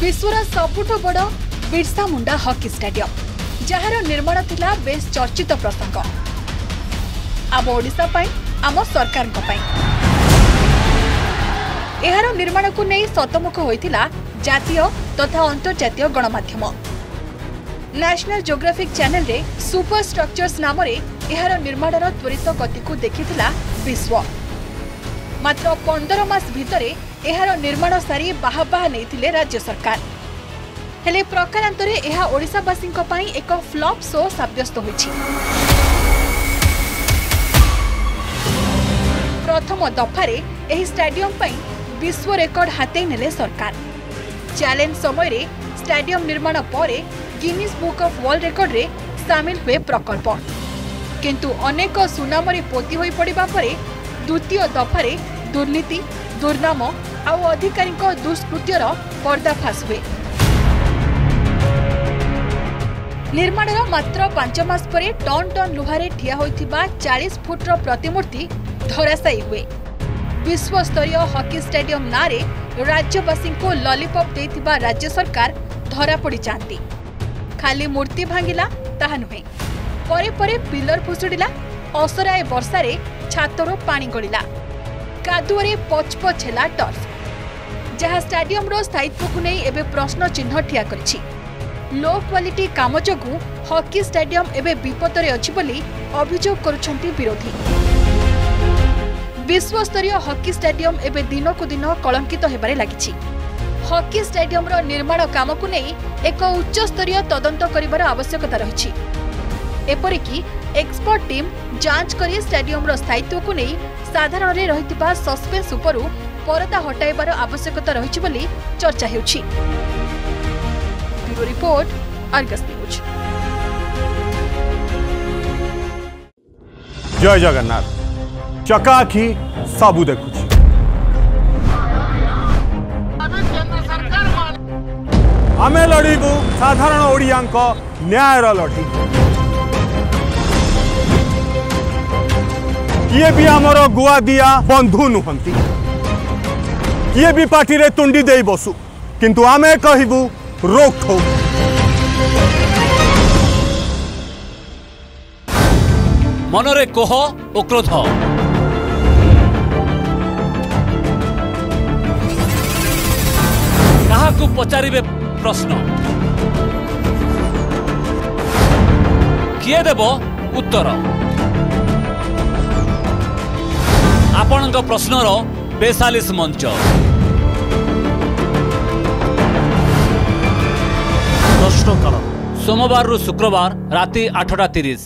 ବିଶ୍ୱର ସବୁଠୁ ବଡ଼ ବିର୍ସା ମୁଣ୍ଡା ହକି ଷ୍ଟାଡିୟମ ଯାହାର ନିର୍ମାଣ ଥିଲା ବେଶ୍ ଚର୍ଚ୍ଚିତ ପ୍ରସଙ୍ଗ। ଆମ ଓଡ଼ିଶା ପାଇଁ ଆମ ସରକାରଙ୍କ ପାଇଁ। ଏହାର ନିର୍ମାଣକୁ ନେଇ ଶତମୁଖ ହୋଇଥିଲା ଜାତୀୟ ତଥା ଅନ୍ତର୍ଜାତୀୟ ଗଣମାଧ୍ୟମ। ନ୍ୟାସନାଲ ଜୋଗ୍ରାଫିକ୍ ଚ୍ୟାନେଲରେ ସୁପର ଷ୍ଟ୍ରକ୍ଚର୍ସ ନାମରେ ଏହାର ନିର୍ମାଣର ତ୍ୱରିତ ଗତିକୁ ଦେଖିଥିଲା ବିଶ୍ୱ। ମାତ୍ର ପନ୍ଦର ମାସ ଭିତରେ ଏହାର ନିର୍ମାଣ ସାରି ବାହା ବାହା ନେଇଥିଲେ ରାଜ୍ୟ ସରକାର। ହେଲେ ପ୍ରକାରାନ୍ତରେ ଏହା ଓଡ଼ିଶାବାସୀଙ୍କ ପାଇଁ ଏକ ଫ୍ଲପ୍ ଶୋ ସାବ୍ୟସ୍ତ ହୋଇଛି। ପ୍ରଥମ ଦଫାରେ ଏହି ଷ୍ଟାଡିୟମ ପାଇଁ ବିଶ୍ୱ ରେକର୍ଡ ହାତେଇ ନେଲେ ସରକାର। ଚ୍ୟାଲେଞ୍ଜ ସମୟରେ ଷ୍ଟାଡିୟମ ନିର୍ମାଣ ପରେ ଗିନିଜ୍ ବୁକ୍ ଅଫ୍ ୱାର୍ଲଡ ରେକର୍ଡରେ ସାମିଲ ହୁଏ ପ୍ରକଳ୍ପ। କିନ୍ତୁ ଅନେକ ସୁନାମରେ ପୋତି ହୋଇପଡ଼ିବା ପରେ ଦ୍ୱିତୀୟ ଦଫାରେ ଦୁର୍ନୀତି ଦୁର୍ନାମ ଆଉ ଅଧିକାରୀଙ୍କ ଦୁଷ୍କୃତ୍ୟର ପର୍ଦ୍ଦାଫାଶ ହୁଏ। ନିର୍ମାଣର ମାତ୍ର ପାଞ୍ଚ ମାସ ପରେ ଟନ୍ ଟନ୍ ଲୁହାରେ ଠିଆ ହୋଇଥିବା ଚାଳିଶ ଫୁଟର ପ୍ରତିମୂର୍ତ୍ତି ଧରାଶାୟୀ ହୁଏ। ବିଶ୍ୱସ୍ତରୀୟ ହକି ଷ୍ଟାଡିୟମ ନାଁରେ ରାଜ୍ୟବାସୀଙ୍କୁ ଲଲିପପ୍ ଦେଇଥିବା ରାଜ୍ୟ ସରକାର ଧରାପଡ଼ିଯାଆନ୍ତି। ଖାଲି ମୂର୍ତ୍ତି ଭାଙ୍ଗିଲା ତାହା ନୁହେଁ। ପରେ ପରେ ପିଲର ଭୁଷୁଡ଼ିଲା ଅସରାଏ ବର୍ଷାରେ ଛାତରୁ ପାଣି ଗଳିଲା। କାଦୁଅରେ ପଚପଚ ହେଲା ଟର୍ଫ ଯାହା ଷ୍ଟାଡିୟମର ସ୍ଥାୟିତ୍ୱକୁ ନେଇ ଏବେ ପ୍ରଶ୍ନ ଚିହ୍ନ ଠିଆ କରିଛି ଲୋ କ୍ୱାଲିଟି କାମ ଯୋଗୁଁ ହକି ଷ୍ଟାଡିୟମ ଏବେ ବିପଦରେ ଅଛି ବୋଲି ଅଭିଯୋଗ କରୁଛନ୍ତି ବିରୋଧୀ ବିଶ୍ୱସ୍ତରୀୟ ହକି ଷ୍ଟାଡିୟମ ଏବେ ଦିନକୁ ଦିନ କଳଙ୍କିତ ହେବାରେ ଲାଗିଛି ହକି ଷ୍ଟାଡିୟମର ନିର୍ମାଣ କାମକୁ ନେଇ ଏକ ଉଚ୍ଚସ୍ତରୀୟ ତଦନ୍ତ କରିବାର ଆବଶ୍ୟକତା ରହିଛି ଏପରିକି एक्सपर्ट टीम जाँच कर स्टाडियम्र स्थायित्व को नहीं साधारण रही सस्पेन्स उपर परदा हटाइबार आवश्यकता रही चर्चा हो रिपोर्ट जय जगन्नाथ चकाखी सबु देखु आमे लड़ू साधारण ओडिया लड़ी ଲଢ଼େଇ କିଏ ବି ଆମର ଗୁଆଦିଆ ବନ୍ଧୁ ନୁହନ୍ତି କିଏ ବି ପାଟିରେ ତୁଣ୍ଡି ଦେଇ ବସୁ କିନ୍ତୁ ଆମେ କହିବୁ ରୋକଠୋକ ମନରେ କୋହ ଓ କ୍ରୋଧ କାହାକୁ ପଚାରିବେ ପ୍ରଶ୍ନ କିଏ ଦେବ ଉତ୍ତର ଆପଣଙ୍କ ପ୍ରଶ୍ନର ବେସାଲିସ ମଞ୍ଚ। ପ୍ରଶ୍ନକାଳ ସୋମବାରରୁ ଶୁକ୍ରବାର ରାତି ଆଠଟା ତିରିଶ।